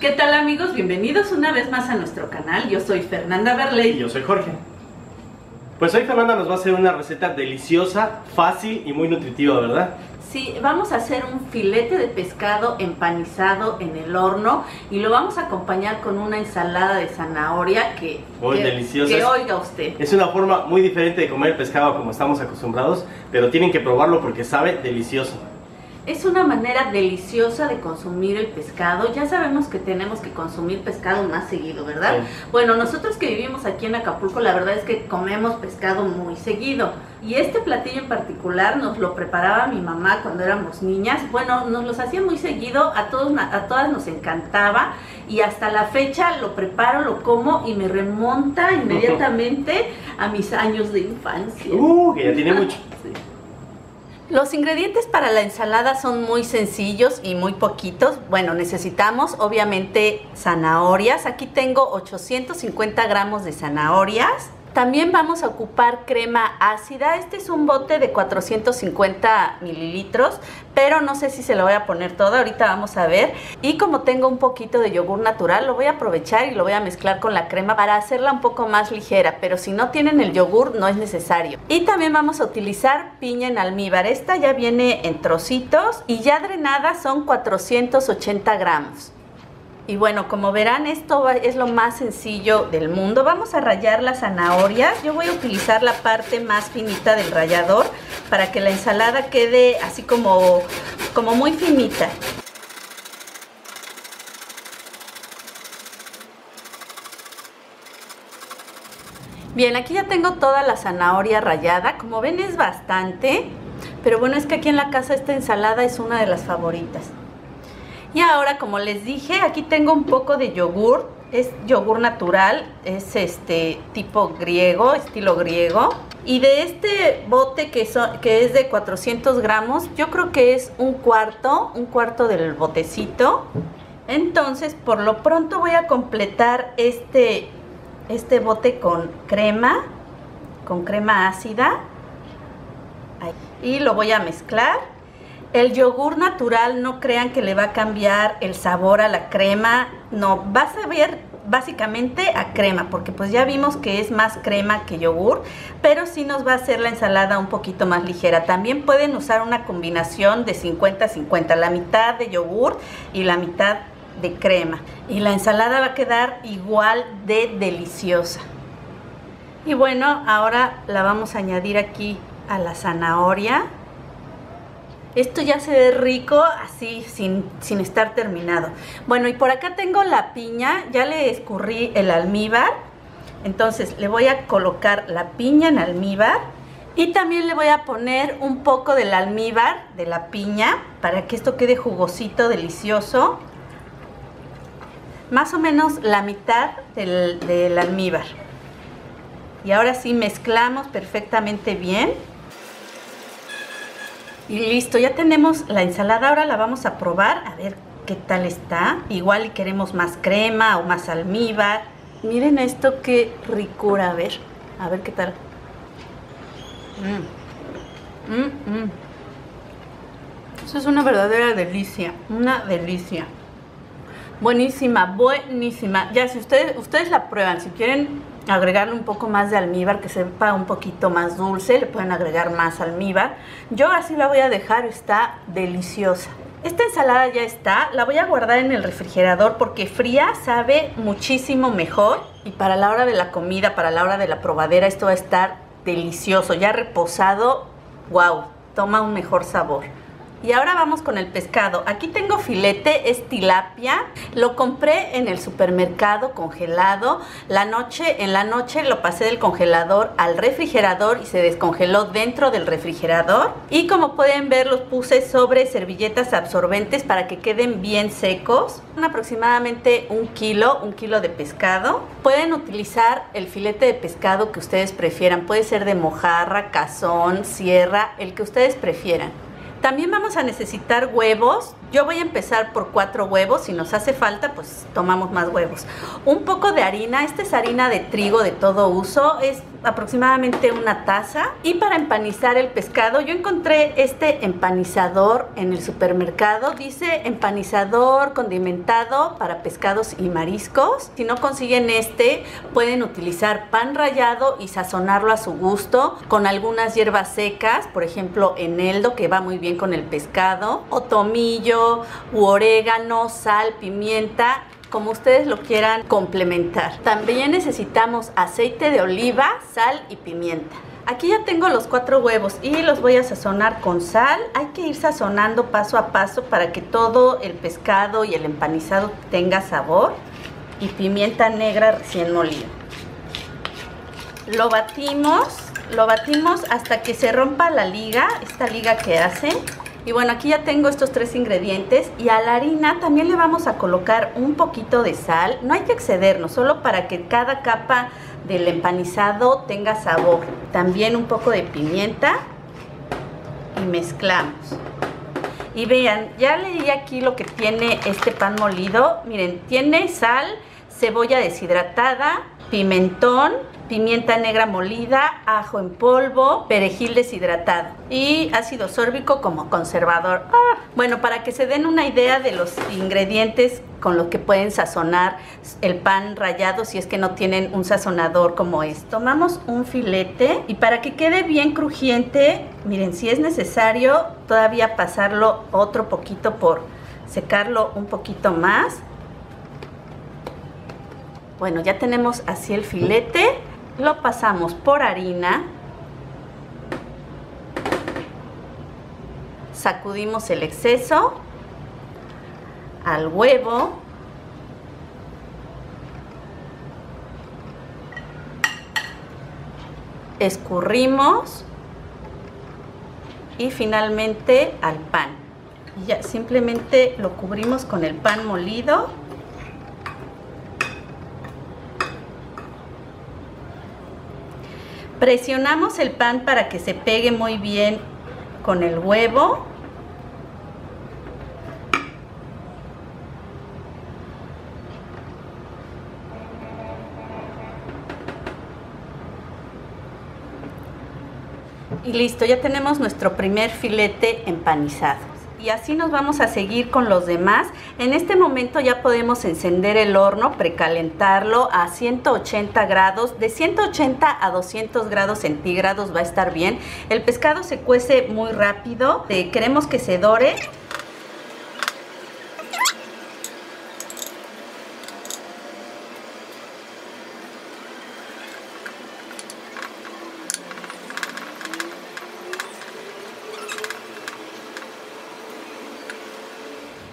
¿Qué tal amigos? Bienvenidos una vez más a nuestro canal. Yo soy Fernanda Y Berley. yo soy Jorge. Pues hoy Fernanda nos va a hacer una receta deliciosa, fácil y muy nutritiva, ¿verdad? Sí, vamos a hacer un filete de pescado empanizado en el horno y lo vamos a acompañar con una ensalada de zanahoria que, Muy que- deliciosa. que oiga usted. Es una forma muy diferente de comer pescado como estamos acostumbrados, pero tienen que probarlo porque sabe delicioso. Es una manera deliciosa de consumir el pescado. Ya sabemos que tenemos que consumir pescado más seguido, ¿verdad? Sí. Bueno, nosotros que vivimos aquí en Acapulco, la verdad es que comemos pescado muy seguido. Y este platillo en particular nos lo preparaba mi mamá cuando éramos niñas. Bueno, nos los hacía muy seguido, a, todos, a todas nos encantaba. Y hasta la fecha lo preparo, lo como y me remonta inmediatamente a mis años de infancia. Uh, que ya tiene mucho. Los ingredientes para la ensalada son muy sencillos y muy poquitos. Bueno, necesitamos obviamente zanahorias. Aquí tengo 850 gramos de zanahorias. También vamos a ocupar crema ácida. Este es un bote de 450 mililitros, pero no sé si se lo voy a poner todo. Ahorita vamos a ver. Y como tengo un poquito de yogur natural, lo voy a aprovechar y lo voy a mezclar con la crema para hacerla un poco más ligera. Pero si no tienen el yogur, no es necesario. Y también vamos a utilizar piña en almíbar. Esta ya viene en trocitos y ya drenada son 480 gramos. Y bueno, como verán, esto es lo más sencillo del mundo. Vamos a rallar las zanahorias. Yo voy a utilizar la parte más finita del rallador para que la ensalada quede así como, como muy finita. Bien, aquí ya tengo toda la zanahoria rallada. Como ven es bastante, pero bueno, es que aquí en la casa esta ensalada es una de las favoritas. Y ahora, como les dije, aquí tengo un poco de yogur. Es yogur natural, es este tipo griego, estilo griego. Y de este bote que, es de 400 gramos, yo creo que es un cuarto, un cuarto del botecito. Entonces, por lo pronto voy a completar este, este bote con crema, con crema ácida. Y lo voy a mezclar. El yogur natural no crean que le va a cambiar el sabor a la crema, no, va a saber básicamente a crema, porque pues ya vimos que es más crema que yogur, pero sí nos va a hacer la ensalada un poquito más ligera. También pueden usar una combinación de 50-50, la mitad de yogur y la mitad de crema. Y la ensalada va a quedar igual de deliciosa. Y bueno, ahora la vamos a añadir aquí a la zanahoria. Esto ya se ve rico así, sin, sin estar terminado. Bueno, y por acá tengo la piña, ya le escurrí el almíbar. Entonces le voy a colocar la piña en almíbar. Y también le voy a poner un poco del almíbar, de la piña, para que esto quede jugosito, delicioso. Más o menos la mitad del, del almíbar. Y ahora sí mezclamos perfectamente bien. Y listo, ya tenemos la ensalada, ahora la vamos a probar, a ver qué tal está. Igual queremos más crema o más almíbar. Miren esto, qué ricura, a ver, a ver qué tal. Mm. Mm, mm. Eso es una verdadera delicia, una delicia. Buenísima, buenísima. Ya si ustedes, ustedes la prueban, si quieren agregarle un poco más de almíbar, que sepa un poquito más dulce, le pueden agregar más almíbar. Yo así la voy a dejar, está deliciosa. Esta ensalada ya está, la voy a guardar en el refrigerador porque fría sabe muchísimo mejor. Y para la hora de la comida, para la hora de la probadera, esto va a estar delicioso. Ya reposado, wow, toma un mejor sabor. Y ahora vamos con el pescado. Aquí tengo filete, es tilapia. Lo compré en el supermercado congelado. La noche, en la noche lo pasé del congelador al refrigerador y se descongeló dentro del refrigerador. Y como pueden ver, los puse sobre servilletas absorbentes para que queden bien secos. Aproximadamente un kilo, un kilo de pescado. Pueden utilizar el filete de pescado que ustedes prefieran. Puede ser de mojarra, cazón, sierra, el que ustedes prefieran. También vamos a necesitar huevos, Yo voy a empezar por cuatro huevos, si nos hace falta pues tomamos más huevos. Un poco de harina, esta es harina de trigo de todo uso, es aproximadamente una taza. Y para empanizar el pescado, yo encontré este empanizador en el supermercado. Dice empanizador condimentado para pescados y mariscos. Si no consiguen este, pueden utilizar pan rallado y sazonarlo a su gusto con algunas hierbas secas, por ejemplo, eneldo que va muy bien con el pescado, o tomillo, u orégano, sal, pimienta como ustedes lo quieran complementar. También necesitamos aceite de oliva, sal y pimienta. Aquí ya tengo los cuatro huevos y los voy a sazonar con sal. Hay que ir sazonando paso a paso para que todo el pescado y el empanizado tenga sabor. Y pimienta negra recién molida. Lo batimos, lo batimos hasta que se rompa la liga, esta liga que hace. Y bueno, aquí ya tengo estos tres ingredientes y a la harina también le vamos a colocar un poquito de sal. No hay que excedernos, solo para que cada capa del empanizado tenga sabor. También un poco de pimienta y mezclamos. Y vean, ya leí aquí lo que tiene este pan molido. Miren, tiene sal, cebolla deshidratada, pimentón, pimienta negra molida, ajo en polvo, perejil deshidratado y ácido sórbico como conservador. Ah, bueno, para que se den una idea de los ingredientes con los que pueden sazonar el pan rallado si es que no tienen un sazonador como es. Tomamos un filete y para que quede bien crujiente, miren, si es necesario todavía pasarlo otro poquito por secarlo un poquito más. Bueno, ya tenemos así el filete lo pasamos por harina, sacudimos el exceso al huevo, escurrimos y finalmente al pan. Ya simplemente lo cubrimos con el pan molido Presionamos el pan para que se pegue muy bien con el huevo. Y listo, ya tenemos nuestro primer filete empanizado y así nos vamos a seguir con los demás. En este momento ya podemos encender el horno, precalentarlo a 180 grados, de 180 a 200 grados centígrados va a estar bien. El pescado se cuece muy rápido, eh, queremos que se dore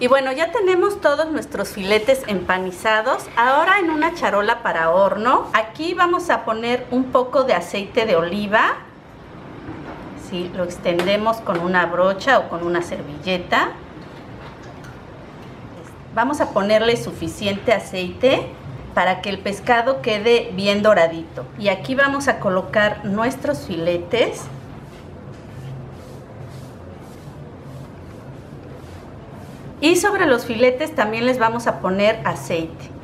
Y bueno, ya tenemos todos nuestros filetes empanizados. Ahora en una charola para horno, aquí vamos a poner un poco de aceite de oliva. Sí, lo extendemos con una brocha o con una servilleta. Vamos a ponerle suficiente aceite para que el pescado quede bien doradito. Y aquí vamos a colocar nuestros filetes. Y sobre los filetes también les vamos a poner aceite.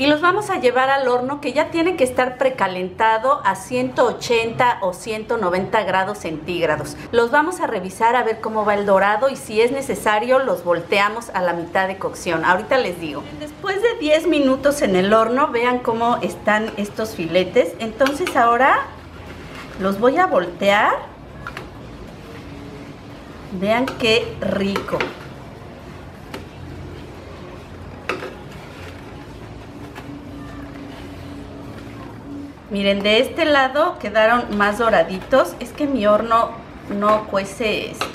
Y los vamos a llevar al horno que ya tiene que estar precalentado a 180 o 190 grados centígrados. Los vamos a revisar a ver cómo va el dorado y si es necesario los volteamos a la mitad de cocción. Ahorita les digo. Después de 10 minutos en el horno, vean cómo están estos filetes. Entonces ahora los voy a voltear. Vean qué rico. Miren, de este lado quedaron más doraditos. Es que mi horno no cuece, este,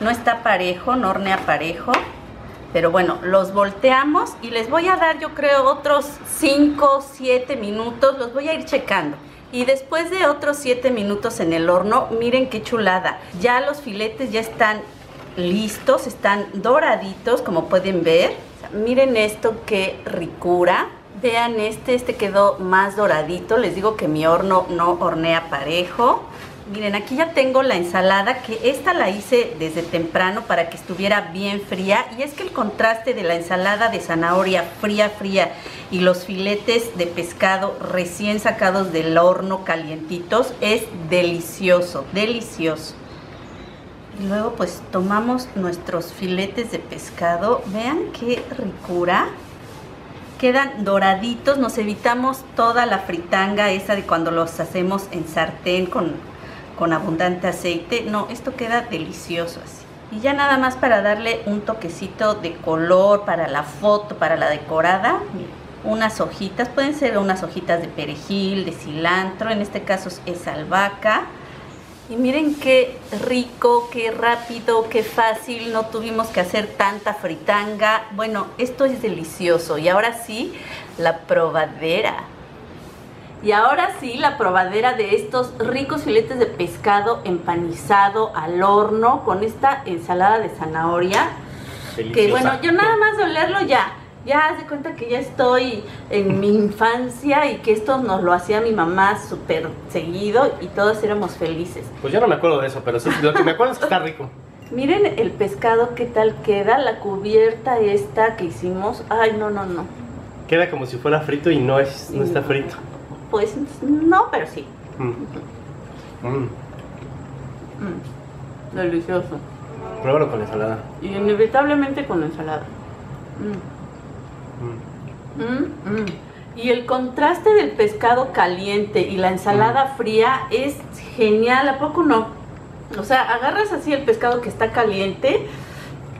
no está parejo, no hornea parejo. Pero bueno, los volteamos y les voy a dar yo creo otros 5, 7 minutos. Los voy a ir checando. Y después de otros 7 minutos en el horno, miren qué chulada. Ya los filetes ya están listos, están doraditos como pueden ver. miren esto qué ricura. Vean este, este quedó más doradito. Les digo que mi horno no hornea parejo. Miren, aquí ya tengo la ensalada, que esta la hice desde temprano para que estuviera bien fría. Y es que el contraste de la ensalada de zanahoria fría, fría y los filetes de pescado recién sacados del horno calientitos es delicioso, delicioso. Y luego pues tomamos nuestros filetes de pescado. Vean qué ricura. Quedan doraditos, nos evitamos toda la fritanga esa de cuando los hacemos en sartén con con abundante aceite. No, esto queda delicioso así. Y ya nada más para darle un toquecito de color para la foto, para la decorada. unas hojitas, pueden ser unas hojitas de perejil, de cilantro, en este caso es albahaca. Y miren qué rico, qué rápido, qué fácil, no tuvimos que hacer tanta fritanga. Bueno, esto es delicioso. Y ahora sí, la probadera. Y ahora sí, la probadera de estos ricos filetes de pescado empanizado al horno con esta ensalada de zanahoria. Que bueno, yo nada más de olerlo ya, ya haz de cuenta que ya estoy en mi infancia y que esto nos lo hacía mi mamá súper seguido y todos éramos felices. Pues yo no me acuerdo de eso, pero sí, lo que me acuerdo es que está rico. Miren el pescado, qué tal queda, la cubierta esta que hicimos. Ay, no, no, no. Queda como si fuera frito y no, es, no está frito. Pues no, pero sí. Mm. Mm. Mm. Delicioso. Pruébalo con ensalada. Y inevitablemente con ensalada. Y el contraste del pescado caliente y la ensalada fría es genial, ¿a poco no? O sea, agarras así el pescado que está caliente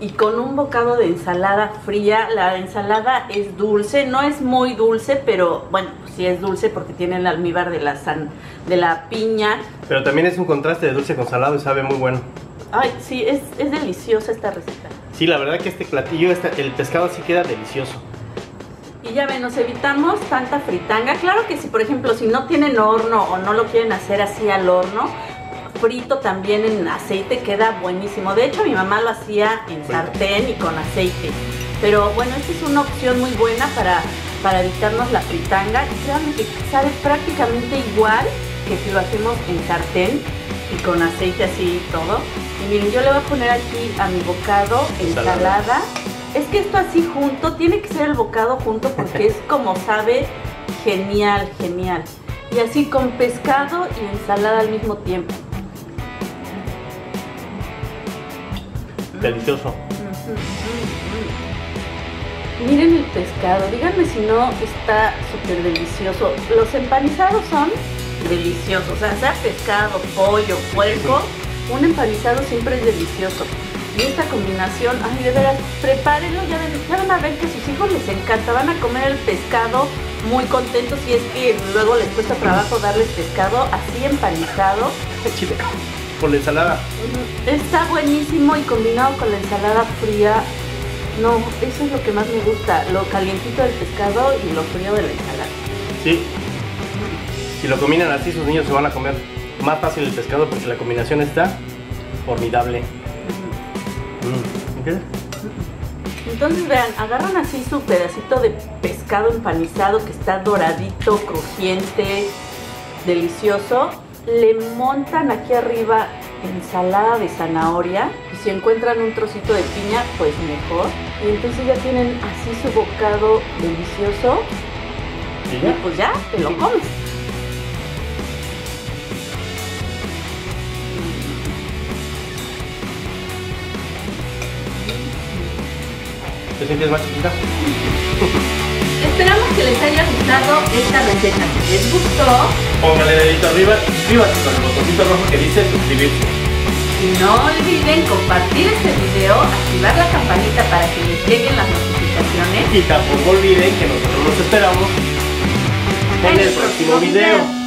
y con un bocado de ensalada fría. La ensalada es dulce, no es muy dulce, pero bueno, sí es dulce porque tiene el almíbar de la, de la piña. Pero también es un contraste de dulce con salado y sabe muy bueno. Ay, sí, es, es deliciosa esta receta. Sí, la verdad que este platillo, este, el pescado sí queda delicioso. Y ya ven, nos evitamos tanta fritanga. Claro que si, por ejemplo, si no tienen horno o no lo quieren hacer así al horno, frito también en aceite queda buenísimo. De hecho, mi mamá lo hacía en sartén y con aceite. Pero bueno, esta es una opción muy buena para, para evitarnos la fritanga. Y créanme que sabe prácticamente igual que si lo hacemos en sartén y con aceite así y todo. Y miren, yo le voy a poner aquí a mi bocado ensalada. Es que esto así junto, tiene que ser el bocado junto porque es como sabe genial, genial. Y así con pescado y ensalada al mismo tiempo. Delicioso. Miren el pescado, díganme si no está súper delicioso. Los empanizados son deliciosos, o sea, sea pescado, pollo, puerco, un empanizado siempre es delicioso. Y esta combinación, ay, de veras, prepárenlo, ya, ya van a ver que a sus hijos les encanta, van a comer el pescado muy contentos y es que luego les cuesta trabajo darles pescado así empanizado con la ensalada. Está buenísimo y combinado con la ensalada fría. No, eso es lo que más me gusta, lo calientito del pescado y lo frío de la ensalada. Sí. Si lo combinan así, sus niños se van a comer más fácil el pescado porque la combinación está formidable. Mm. Entonces vean, agarran así su pedacito de pescado empanizado que está doradito, crujiente, delicioso le montan aquí arriba ensalada de zanahoria y si encuentran un trocito de piña, pues mejor. Y entonces ya tienen así su bocado delicioso. ¿Y, pues ya, te lo comes. ¿Te sientes más chiquita? Esperamos que les haya gustado esta receta. Si les gustó, póngale dedito arriba y suscríbase con el botoncito rojo que dice suscribirse. Y no olviden compartir este video, activar la campanita para que les lleguen las notificaciones. Y tampoco olviden que nosotros los esperamos en, el, próximo, video.